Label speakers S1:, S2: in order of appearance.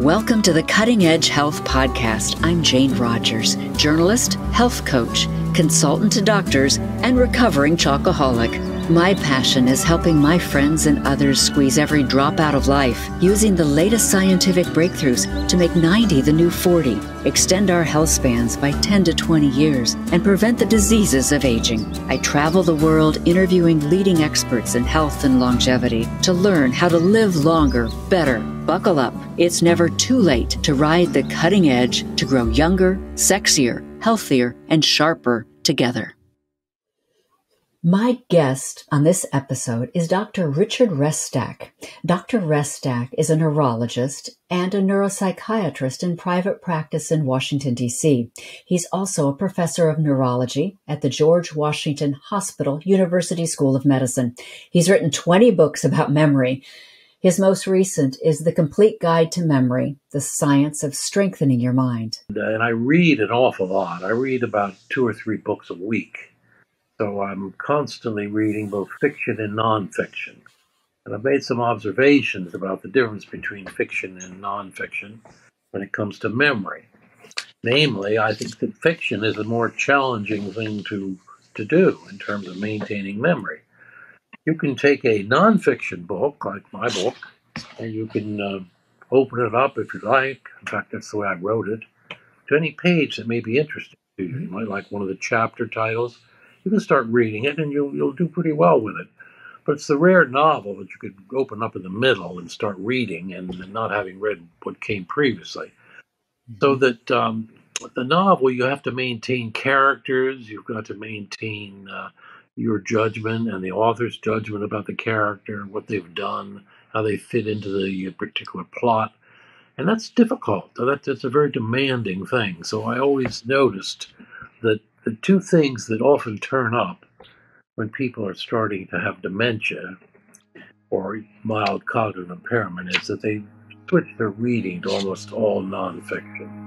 S1: Welcome to the Cutting Edge Health Podcast. I'm Jane Rogers, journalist, health coach, consultant to doctors, and recovering chocoholic. My passion is helping my friends and others squeeze every drop out of life using the latest scientific breakthroughs to make 90 the new 40, extend our health spans by 10 to 20 years, and prevent the diseases of aging. I travel the world interviewing leading experts in health and longevity to learn how to live longer, better. Buckle up. It's never too late to ride the cutting edge to grow younger, sexier, healthier, and sharper together. My guest on this episode is Dr. Richard Restak. Dr. Restak is a neurologist and a neuropsychiatrist in private practice in Washington, D.C. He's also a professor of neurology at the George Washington Hospital University School of Medicine. He's written 20 books about memory. His most recent is The Complete Guide to Memory The Science of Strengthening Your Mind.
S2: And I read an awful lot. I read about two or three books a week. So I'm constantly reading both fiction and nonfiction. And I've made some observations about the difference between fiction and nonfiction when it comes to memory. Namely, I think that fiction is a more challenging thing to, to do in terms of maintaining memory. You can take a nonfiction book, like my book, and you can uh, open it up if you like. In fact, that's the way I wrote it, to any page that may be interesting to you. You might like one of the chapter titles you can start reading it and you'll, you'll do pretty well with it. But it's the rare novel that you could open up in the middle and start reading and, not having read what came previously. Mm-hmm. So that um, the novel, you have to maintain characters, you've got to maintain uh, your judgment and the author's judgment about the character, what they've done, how they fit into the particular plot. And that's difficult. That, that's a very demanding thing. So I always noticed that the two things that often turn up when people are starting to have dementia or mild cognitive impairment is that they switch their reading to almost all nonfiction.